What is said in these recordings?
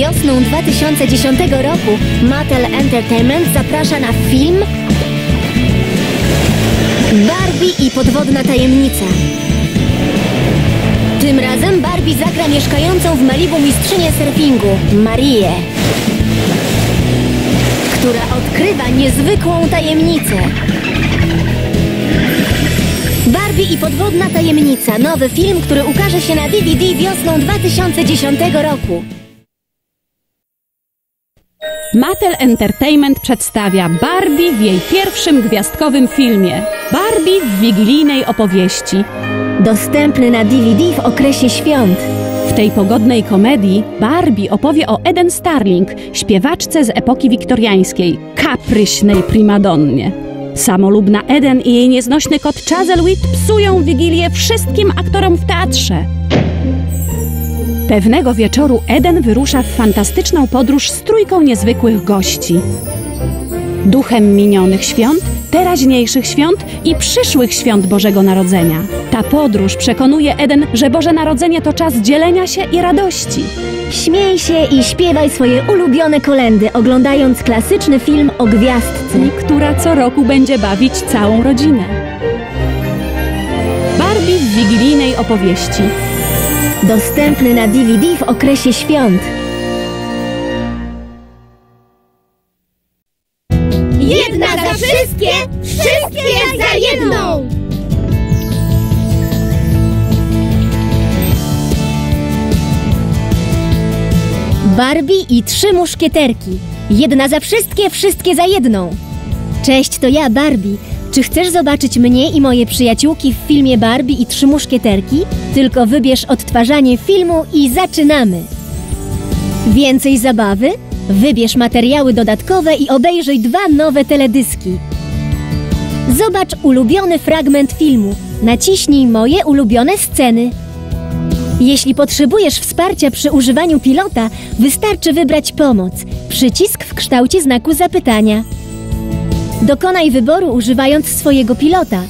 Wiosną 2010 roku Mattel Entertainment zaprasza na film Barbie i podwodna tajemnica. Tym razem Barbie zagra mieszkającą w Malibu mistrzynię surfingu, Marię, która odkrywa niezwykłą tajemnicę. Barbie i podwodna tajemnica, nowy film, który ukaże się na DVD wiosną 2010 roku. Mattel Entertainment przedstawia Barbie w jej pierwszym gwiazdkowym filmie. Barbie w wigilijnej opowieści. Dostępny na DVD w okresie świąt. W tej pogodnej komedii Barbie opowie o Eden Starling, śpiewaczce z epoki wiktoriańskiej, kapryśnej primadonnie. Samolubna Eden i jej nieznośny kot Chuzzlewit psują wigilię wszystkim aktorom w teatrze. Pewnego wieczoru Eden wyrusza w fantastyczną podróż z trójką niezwykłych gości. Duchem minionych świąt, teraźniejszych świąt i przyszłych świąt Bożego Narodzenia. Ta podróż przekonuje Eden, że Boże Narodzenie to czas dzielenia się i radości. Śmiej się i śpiewaj swoje ulubione kolendy, oglądając klasyczny film o gwiazdce. która co roku będzie bawić całą rodzinę. Barbie w wigilijnej opowieści. Dostępny na DVD w okresie świąt. Jedna za wszystkie, wszystkie za jedną! Barbie i trzy muszkieterki. Jedna za wszystkie, wszystkie za jedną. Cześć, to ja, Barbie. Czy chcesz zobaczyć mnie i moje przyjaciółki w filmie Barbie i trzy muszkieterki? Tylko wybierz odtwarzanie filmu i zaczynamy. Więcej zabawy? Wybierz materiały dodatkowe i obejrzyj dwa nowe teledyski. Zobacz ulubiony fragment filmu. Naciśnij moje ulubione sceny. Jeśli potrzebujesz wsparcia przy używaniu pilota, wystarczy wybrać pomoc. Przycisk w kształcie znaku zapytania. Dokonaj wyboru używając swojego pilota.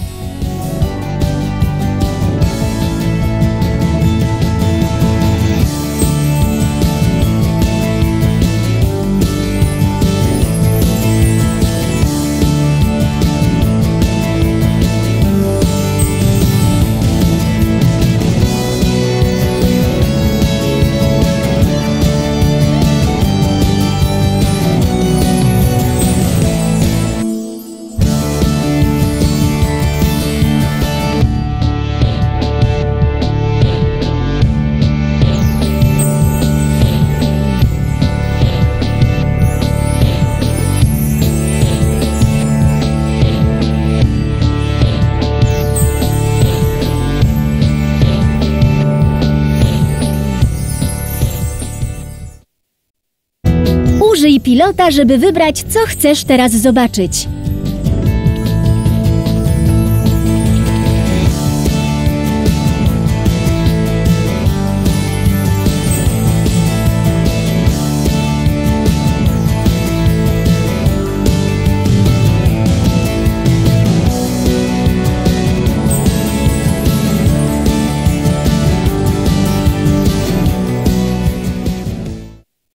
Użyj pilota, żeby wybrać, co chcesz teraz zobaczyć.